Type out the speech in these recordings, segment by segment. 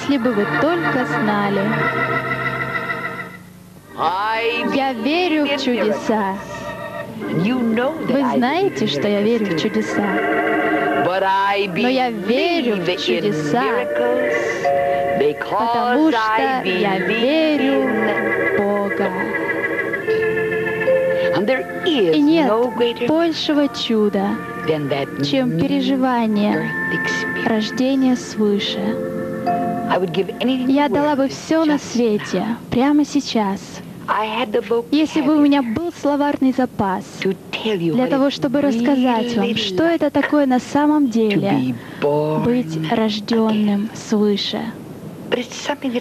Если бы вы только знали. Я верю в чудеса. Вы знаете, что я верю в чудеса. Но я верю в чудеса, потому что я верю в Бога. И нет большего чуда, чем переживание рождения свыше. Я дала бы все на свете, прямо сейчас, если бы у меня был словарный запас для того, чтобы рассказать вам, что это такое на самом деле быть рожденным свыше.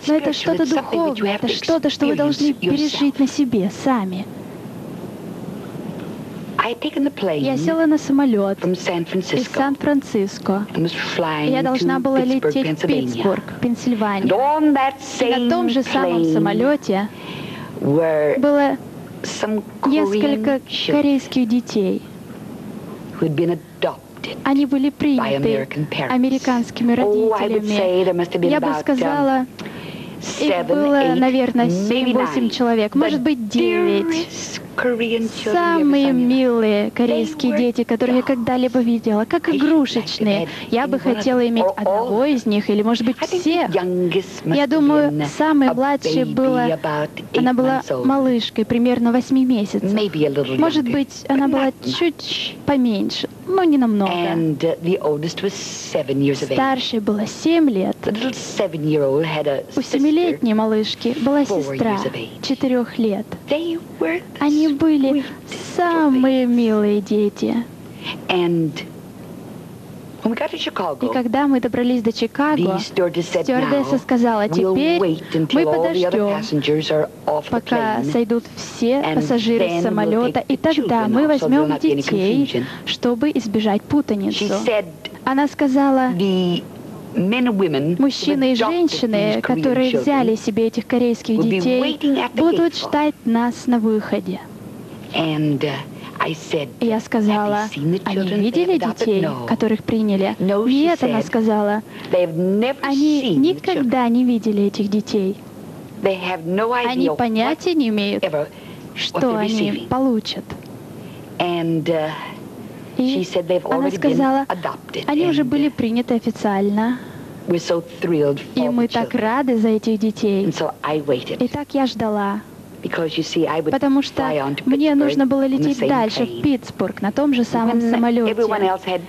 Но это что-то духовное, это что-то, что вы должны пережить на себе сами. Я села на самолет из Сан-Франциско. Я должна была лететь в Питтсбург, Пенсильвания. И на том же самом самолете было несколько корейских детей. Они были приняты американскими родителями. Я бы сказала, их было, наверное, 7-8 человек, может быть, 9. Самые милые корейские дети, которые я когда-либо видела, как игрушечные. Я бы хотела иметь одного из них, или, может быть, всех. Я думаю, самой младшей была, она была малышкой, примерно 8 месяцев. Может быть, она была чуть поменьше, но не намного. Старшей было 7 лет. У семилетней малышки была сестра, 4 лет. Они были самые милые дети. И когда мы добрались до Чикаго, стюардесса сказала, теперь мы подождем, пока сойдут все пассажиры с самолета, и тогда мы возьмем детей, чтобы избежать путаницу. Она сказала, Мужчины и женщины, которые взяли себе этих корейских детей, будут ждать нас на выходе. Я сказала, они видели детей, которых приняли? Нет, она сказала, они никогда не видели этих детей. Они понятия не имеют, что они получат. И она сказала, они уже были приняты официально. И мы так рады за этих детей. И так я ждала. Потому что мне нужно было лететь дальше, в Питтсбург, на том же самом самолете.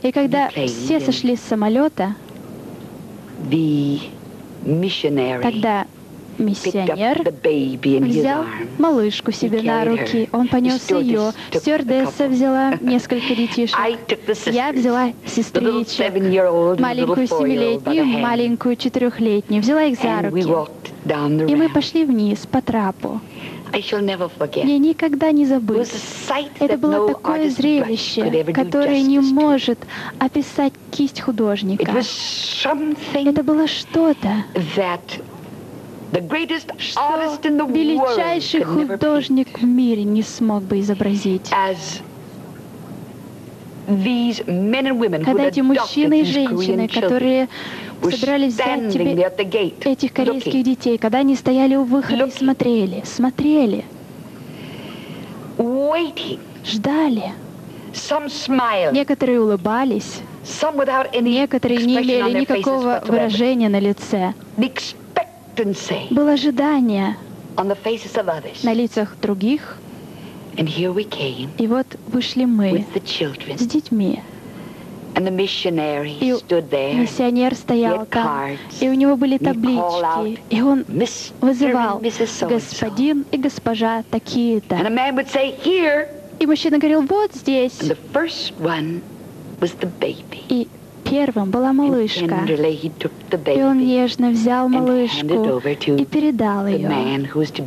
И когда все сошли с самолета, тогда миссионер взял малышку себе на руки, он понес ее. Стюардесса взяла несколько детишек. Я взяла сестричек, маленькую семилетнюю, маленькую четырехлетнюю, взяла их за руки. И мы пошли вниз по трапу. Я никогда не забыл. Это было такое зрелище, которое не может описать кисть художника. Это было что-то, что величайший художник в мире не смог бы изобразить. Когда эти мужчины и женщины, которые собирались взять тебе этих корейских детей, когда они стояли у выхода и смотрели, смотрели, ждали. Некоторые улыбались, некоторые не имели никакого выражения на лице. Было ожидание на лицах других. И вот вышли мы с детьми. И миссионер стоял там, и у него были таблички, и он вызывал господин и госпожа такие-то. И мужчина говорил, вот здесь. И первым была малышка. И он нежно взял малышку и передал ее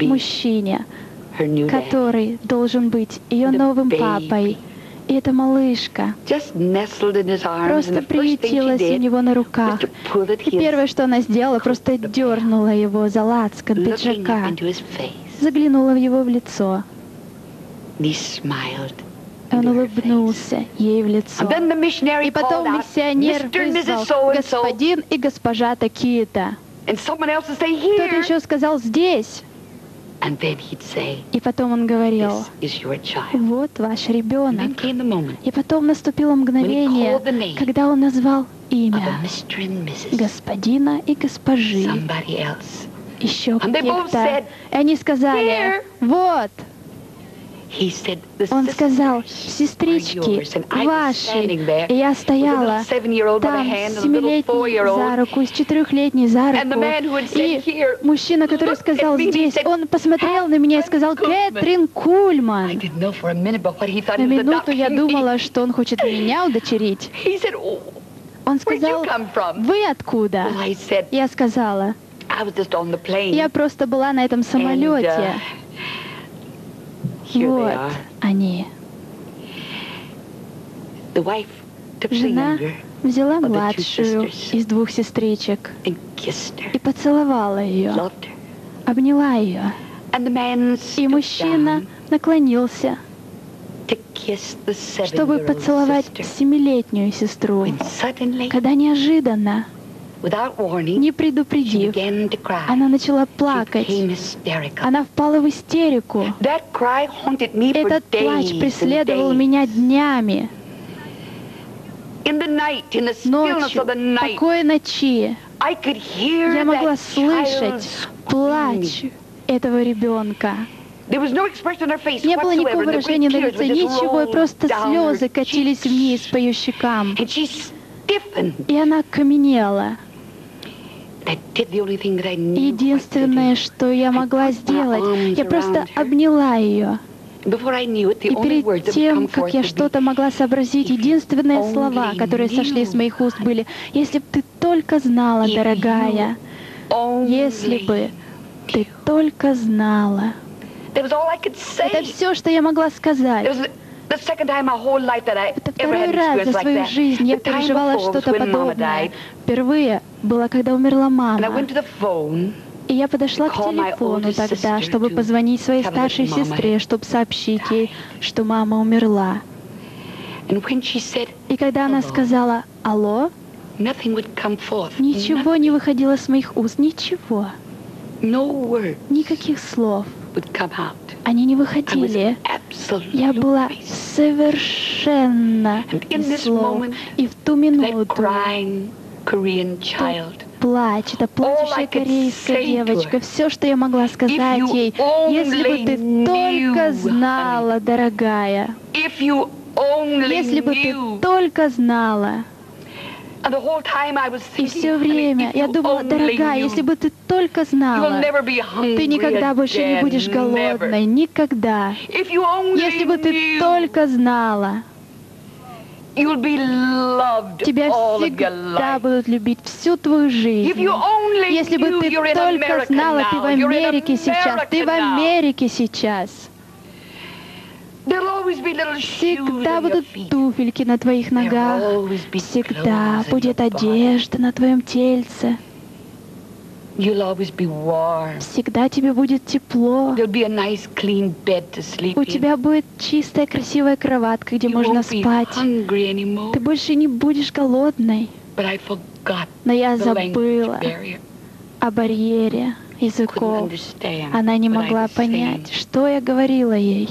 мужчине, который должен быть ее новым папой. И эта малышка просто приютилась у него на руках. И первое, что она сделала, просто дернула его за лацкан пиджака, заглянула в его в лицо. Он улыбнулся ей в лицо. И потом миссионер вызвал господин и госпожа такие-то. Кто-то еще сказал «здесь». И потом он говорил, вот ваш ребенок. И потом наступило мгновение, когда он назвал имя господина и госпожи. Еще кто-то. И они сказали, вот, он сказал, сестрички, ваши. И я стояла там с семилетней за руку, с четырехлетней за руку. И мужчина, который сказал здесь, он посмотрел на меня и сказал, Кэтрин Кульман. На минуту я думала, что он хочет меня удочерить. Он сказал, вы откуда? Я сказала, я просто была на этом самолете. Вот. Они. Жена взяла младшую из двух сестричек и поцеловала ее, обняла ее. И мужчина наклонился, чтобы поцеловать семилетнюю сестру, когда неожиданно не предупредив, она начала плакать. Она впала в истерику. Этот плач преследовал меня днями. Ночью, в покое ночи, я могла слышать плач этого ребенка. Не было никакого выражения на лице, ничего, просто слезы катились вниз по ее щекам. И она каменела. Единственное, что я могла сделать, я просто обняла ее. И перед тем, как я что-то могла сообразить, единственные слова, которые сошли с моих уст, были, «Если бы ты только знала, дорогая, если бы ты только знала». Это все, что я могла сказать. Это второй раз за свою жизнь я переживала что-то подобное. Впервые было, когда умерла мама. И я подошла к телефону тогда, чтобы позвонить своей старшей сестре, чтобы сообщить ей, что мама умерла. И когда она сказала «Алло», ничего не выходило с моих уст, ничего. Никаких слов. Они не выходили. Я была совершенно без слов. И в ту минуту плач, это плачущая корейская девочка. Все, что я могла сказать ей, если бы ты только знала, дорогая, если бы ты только знала, и все время я думала, дорогая, если бы ты только знала, ты никогда больше не будешь голодной, никогда. Если бы ты только знала, Тебя всегда будут любить всю твою жизнь. Если бы ты только знала, ты в Америке сейчас, ты в Америке сейчас. Всегда будут туфельки на твоих ногах. Всегда будет одежда на твоем тельце. Всегда тебе будет тепло. У тебя будет чистая, красивая кроватка, где можно спать. Ты больше не будешь голодной. Но я забыла о барьере языков. Она не могла понять, что я говорила ей.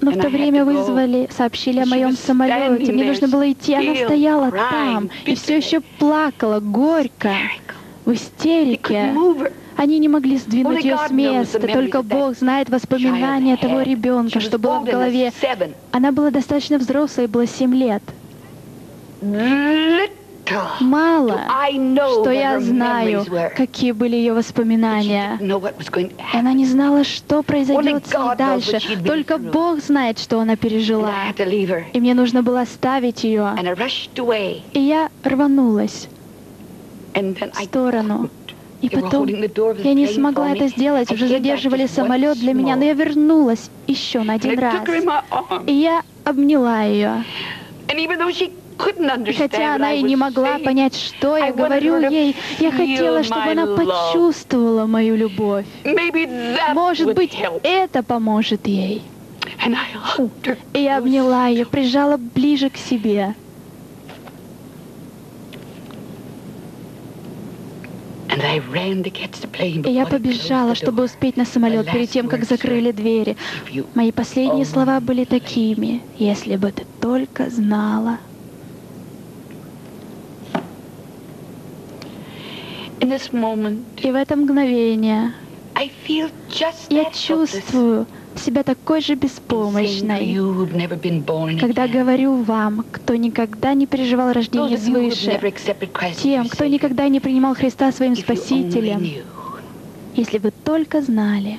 Но в то время вызвали, сообщили о моем самолете. Мне нужно было идти. Она стояла там и все еще плакала горько, в истерике. Они не могли сдвинуть ее с места. Только Бог знает воспоминания того ребенка, что было в голове. Она была достаточно взрослой, было семь лет. Мало, что я знаю, какие были ее воспоминания. Она не знала, что произойдет с ней дальше. Только Бог знает, что она пережила. И мне нужно было оставить ее. И я рванулась в сторону. И потом я не смогла это сделать, уже задерживали самолет для меня, но я вернулась еще на один раз. И я обняла ее. Хотя она и не могла понять, что я говорю ей, я хотела, чтобы она почувствовала мою любовь. Может быть, это поможет ей. И я обняла ее, прижала ближе к себе. И я побежала, чтобы успеть на самолет перед тем, как закрыли двери. Мои последние слова были такими, если бы ты только знала. И в это мгновение я чувствую себя такой же беспомощной, когда говорю вам, кто никогда не переживал рождение свыше, тем, кто никогда не принимал Христа своим Спасителем, если вы только знали,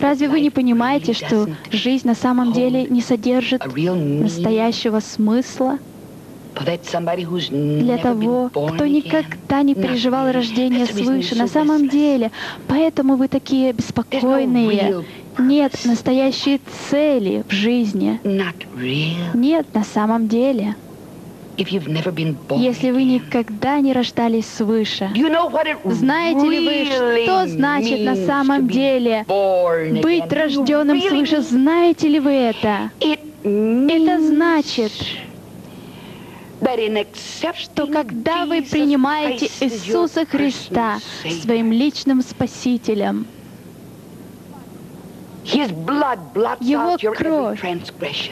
Разве вы не понимаете, что жизнь на самом деле не содержит настоящего смысла? Для того, кто никогда не переживал рождение свыше. На самом деле, поэтому вы такие беспокойные. Нет настоящей цели в жизни. Нет на самом деле. Если вы никогда не рождались свыше, знаете ли вы, что значит на самом деле быть рожденным свыше? Знаете ли вы это? Это значит, что когда вы принимаете Иисуса Христа своим личным Спасителем, его кровь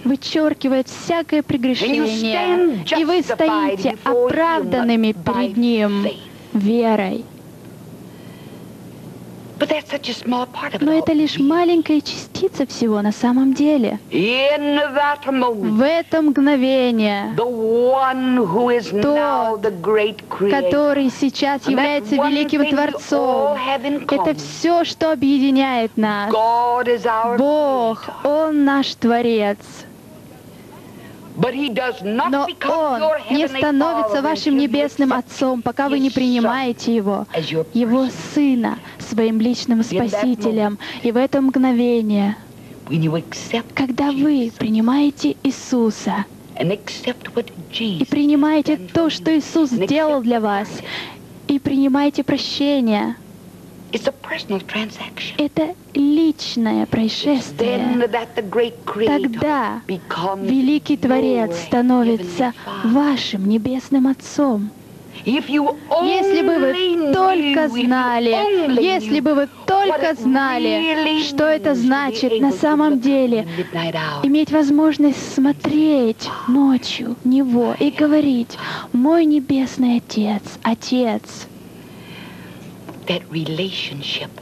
вычеркивает всякое прегрешение, и вы стоите оправданными перед Ним верой. Но это лишь маленькая частица всего на самом деле. В это мгновение тот, который сейчас является великим Творцом, это все, что объединяет нас. Бог, Он наш Творец. Но Он не становится вашим небесным Отцом, пока вы не принимаете Его, Его Сына, своим личным Спасителем. И в это мгновение, когда вы принимаете Иисуса и принимаете то, что Иисус сделал для вас, и принимаете прощение, это личное происшествие. Тогда великий Творец становится вашим небесным Отцом. Если бы вы только знали, если бы вы только знали, что это значит на самом деле, иметь возможность смотреть ночью в Него и говорить, «Мой Небесный Отец, Отец,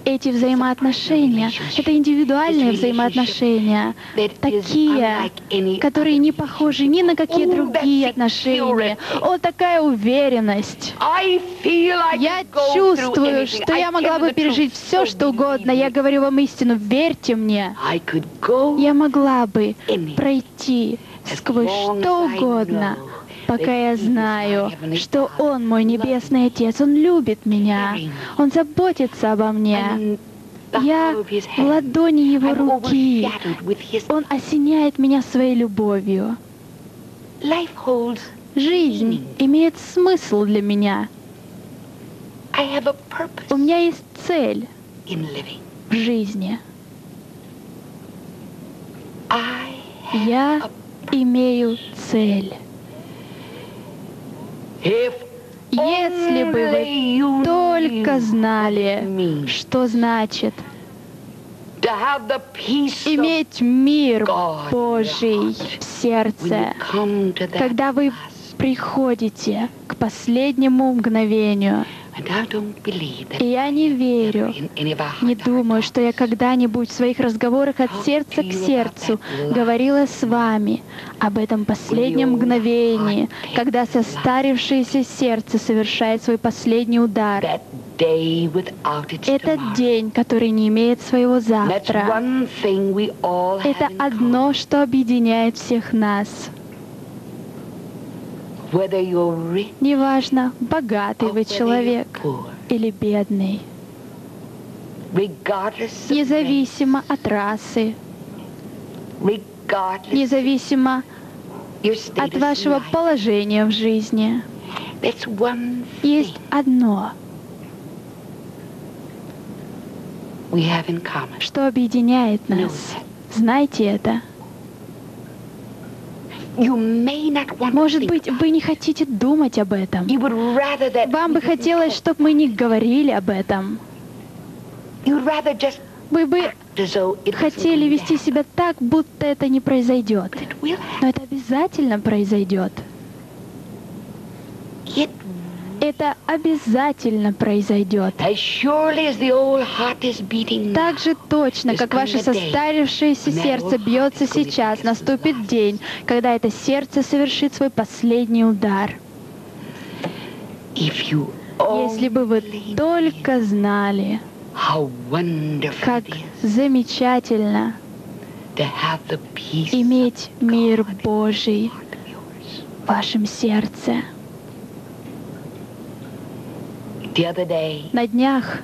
эти взаимоотношения, это индивидуальные взаимоотношения, такие, которые не похожи ни на какие другие отношения. О, такая уверенность. Я чувствую, что я могла бы пережить все, что угодно. Я говорю вам истину, верьте мне. Я могла бы пройти сквозь что угодно, пока я знаю, что Он мой Небесный Отец, Он любит меня, Он заботится обо мне. Я в ладони Его руки. Он осеняет меня своей любовью. Жизнь имеет смысл для меня. У меня есть цель в жизни. Я имею цель. Если бы вы только знали, что значит иметь мир Божий в сердце, когда вы приходите к последнему мгновению, и я не верю, не думаю, что я когда-нибудь в своих разговорах от сердца к сердцу говорила с вами об этом последнем мгновении, когда состарившееся сердце совершает свой последний удар. Этот день, который не имеет своего завтра, это одно, что объединяет всех нас. Неважно, богатый вы человек или бедный, независимо от расы, независимо от вашего положения в жизни. Есть одно, что объединяет нас. Знайте это. Может быть, вы не хотите думать об этом. Вам бы хотелось, чтобы мы не говорили об этом. Вы бы хотели вести себя так, будто это не произойдет. Но это обязательно произойдет. Это обязательно произойдет. Так же точно, как ваше состарившееся сердце бьется сейчас, наступит день, когда это сердце совершит свой последний удар. Если бы вы только знали, как замечательно иметь мир Божий в вашем сердце. На днях.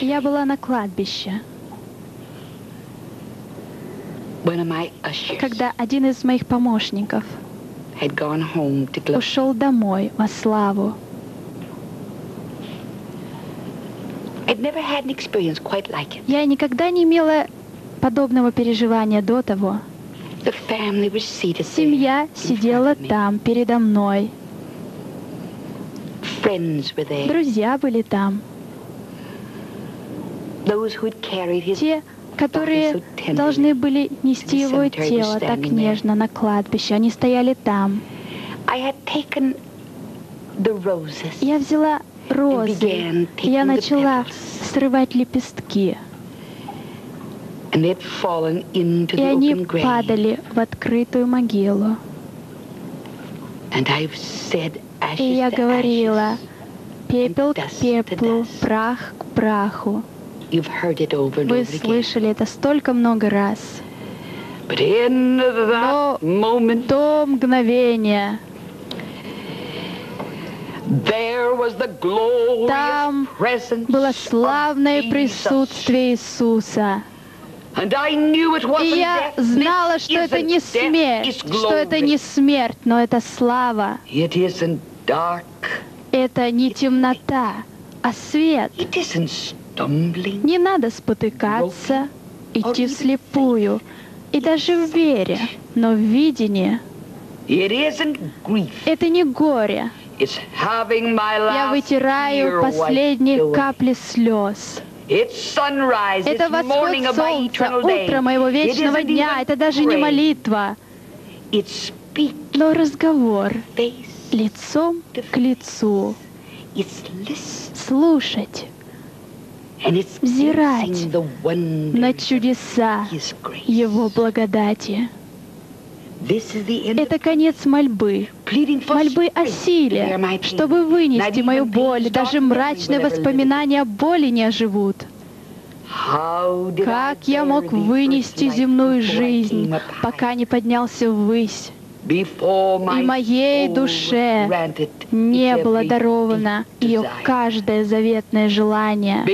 Я была на кладбище, когда один из моих помощников ушел домой во славу. Я никогда не имела подобного переживания до того. Семья сидела там, передо мной. Друзья были там. Те, которые должны были нести его тело так нежно на кладбище, они стояли там. Я взяла розы, я начала срывать лепестки. И они падали в открытую могилу. И я говорила, пепел к пеплу, прах к праху. Вы слышали это столько много раз. Но до мгновения там было славное присутствие Иисуса. И я знала, что это не смерть, что это не смерть, но это слава. Это не темнота, а свет. Не надо спотыкаться, идти вслепую, и даже в вере, но в видении. Это не горе. Я вытираю последние капли слез. Это восход солнца, утро моего вечного дня. Это даже не молитва, но разговор лицом к лицу. Слушать, взирать на чудеса Его благодати. Это конец мольбы, мольбы о силе, чтобы вынести мою боль. Даже мрачные воспоминания о боли не оживут. Как я мог вынести земную жизнь, пока не поднялся ввысь? И моей душе не было даровано ее каждое заветное желание,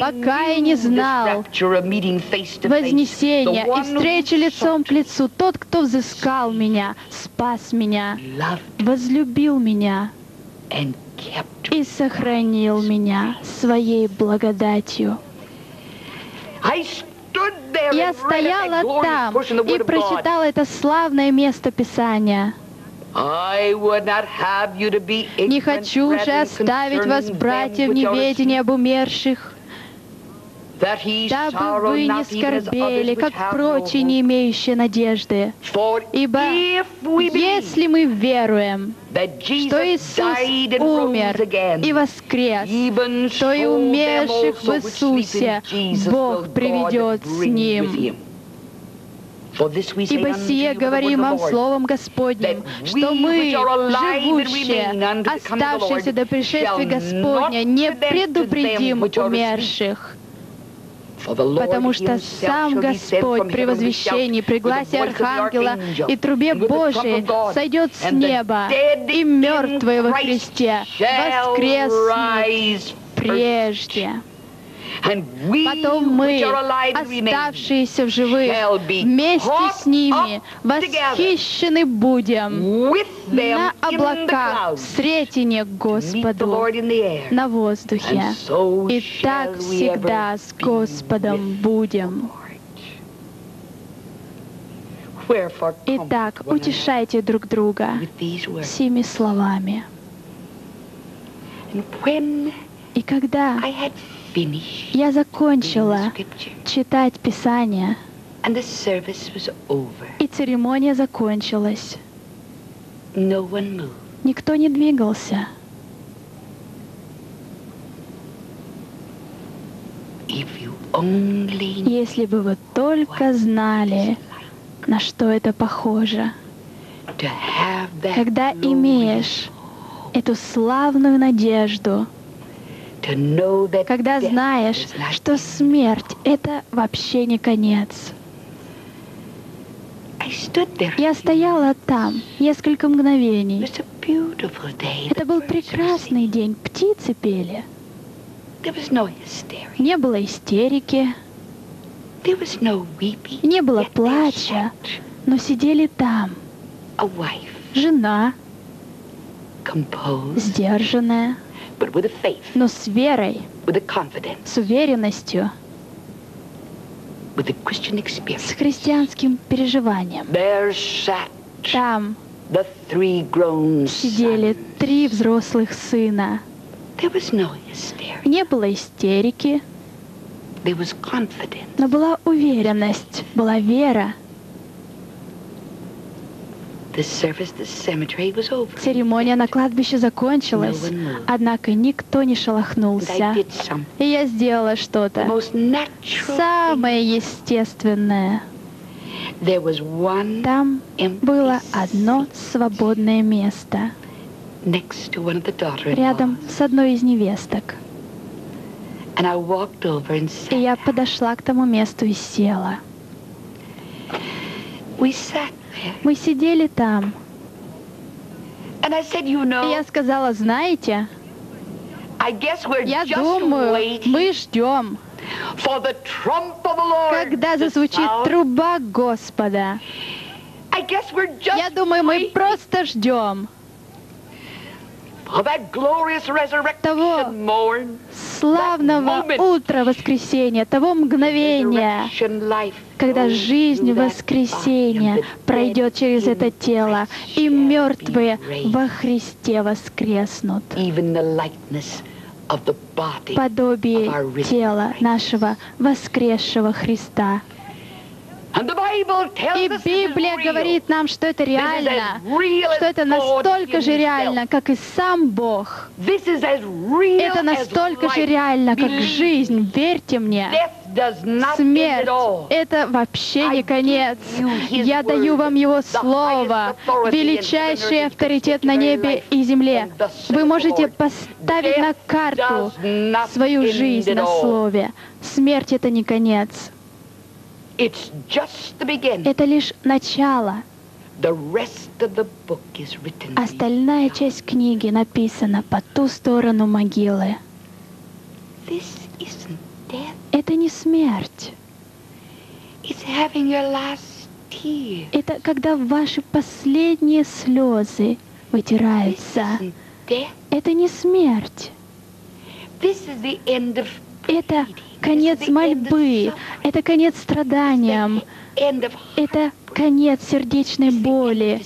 пока я не знал вознесения и встречи лицом к лицу. Тот, кто взыскал меня, спас меня, возлюбил меня и сохранил меня своей благодатью. Я стояла там и прочитала это славное место Писания. Не хочу же оставить вас, братья, в неведении об умерших, дабы вы не скорбели, как прочие, не имеющие надежды. Ибо если мы веруем, что Иисус умер и воскрес, то и умерших в Иисусе Бог приведет с Ним. Ибо сие говорим вам Словом Господним, что мы, живущие, оставшиеся до пришествия Господня, не предупредим умерших, потому что сам Господь при возвещении, при гласе Архангела и трубе Божией сойдет с неба, и мертвые во Христе воскреснут прежде. Потом мы, оставшиеся в живых, вместе с ними восхищены будем на облаках в сретине к Господу на воздухе. И так всегда с Господом будем. Итак, утешайте друг друга всеми словами. И когда я закончила читать Писание, и церемония закончилась, никто не двигался. Если бы вы только знали, на что это похоже, когда имеешь эту славную надежду, когда знаешь, что смерть — это вообще не конец. Я стояла там несколько мгновений. Это был прекрасный день, птицы пели. Не было истерики, не было плача, но сидели там. Жена, сдержанная, но с верой, с уверенностью, с христианским переживанием. Там сидели три взрослых сына. Не было истерики, но была уверенность, была вера. Церемония на кладбище закончилась, однако никто не шелохнулся. И я сделала что-то самое естественное. Там было одно свободное место рядом с одной из невесток. И я подошла к тому месту и села. Мы сидели там. Я сказала, знаете, я думаю, мы ждем, когда зазвучит труба Господа. Я думаю, мы просто ждем того славного утра воскресения, того мгновения, когда жизнь воскресения пройдет через это тело, и мертвые во Христе воскреснут. Подобие тела нашего воскресшего Христа. И Библия говорит нам, что это реально, что это настолько же реально, как и сам Бог. Это настолько же реально, как жизнь, верьте мне. Смерть — это вообще не конец. Я даю вам Его Слово, величайший авторитет на небе и земле. Вы можете поставить на карту свою жизнь на Слове. Смерть — это не конец. Это лишь начало. Остальная часть книги написана по ту сторону могилы. Это не смерть. Это когда ваши последние слезы вытираются. Это не смерть. Это конец мольбы, это конец страданиям, это конец сердечной боли,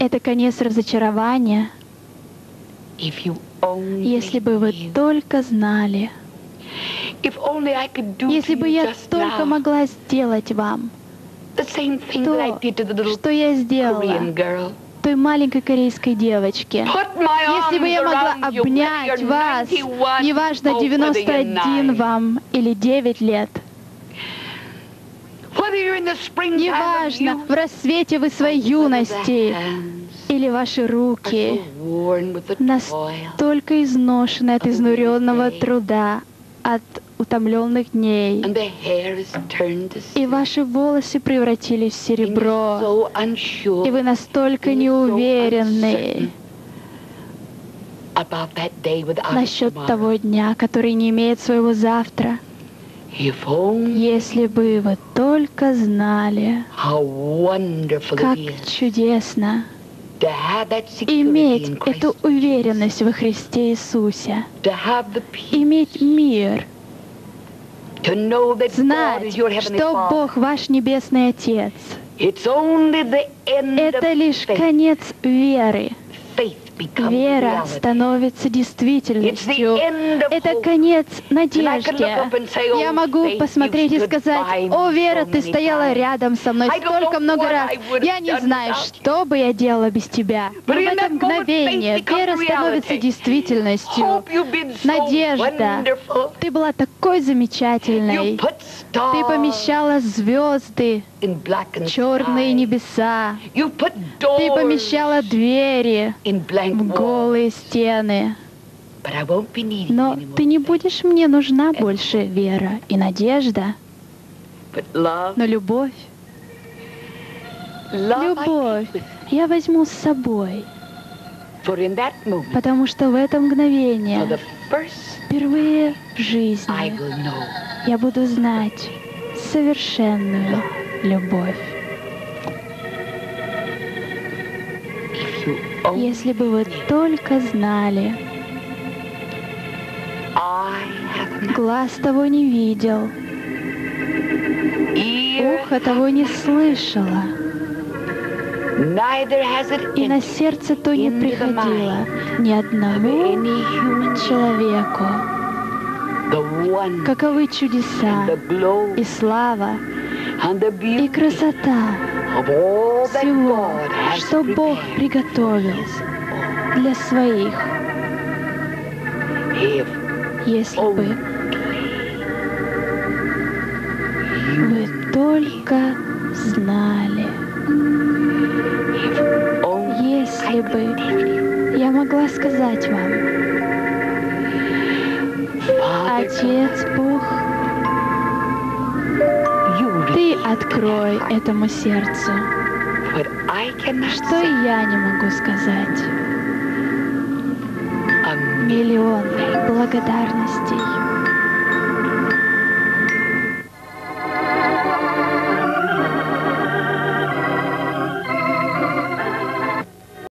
это конец разочарования. Если бы вы только знали, если бы я только могла сделать вам то, что я сделала той маленькой корейской девочке. Если бы я могла обнять вас, неважно, 91 вам или 9 лет, Неважно, в рассвете вы своей юности или ваши руки. настолько изношены от изнуренного труда, от утомленных дней, и ваши волосы превратились в серебро, и вы настолько неуверенны насчет того дня, который не имеет своего завтра. Если бы вы только знали, как чудесно иметь эту уверенность во Христе Иисусе, иметь мир, знать, что Бог ваш Небесный Отец. Это лишь конец веры. Вера становится действительностью. Это конец надежде. Я могу посмотреть и сказать, «О, Вера, ты стояла рядом со мной столько много раз. Я не знаю, что бы я делала без тебя». Но в это мгновение вера становится действительностью. Надежда. Ты была такой замечательной. Ты помещала звезды, черные небеса. Ты помещала двери в голые стены. Но ты не будешь мне нужна больше, вера и надежда. Но любовь, любовь я возьму с собой. Потому что в это мгновение, впервые в жизни, я буду знать совершенную любовь. Если бы вы только знали, глаз того не видел, ухо того не слышало, и на сердце то не приходило ни одному человеку. Каковы чудеса и слава и красота. Всего, что Бог приготовил для своих, если бы вы только знали, если бы я могла сказать вам, Отец Бог, открой этому сердцу, что я не могу сказать. Миллион благодарностей.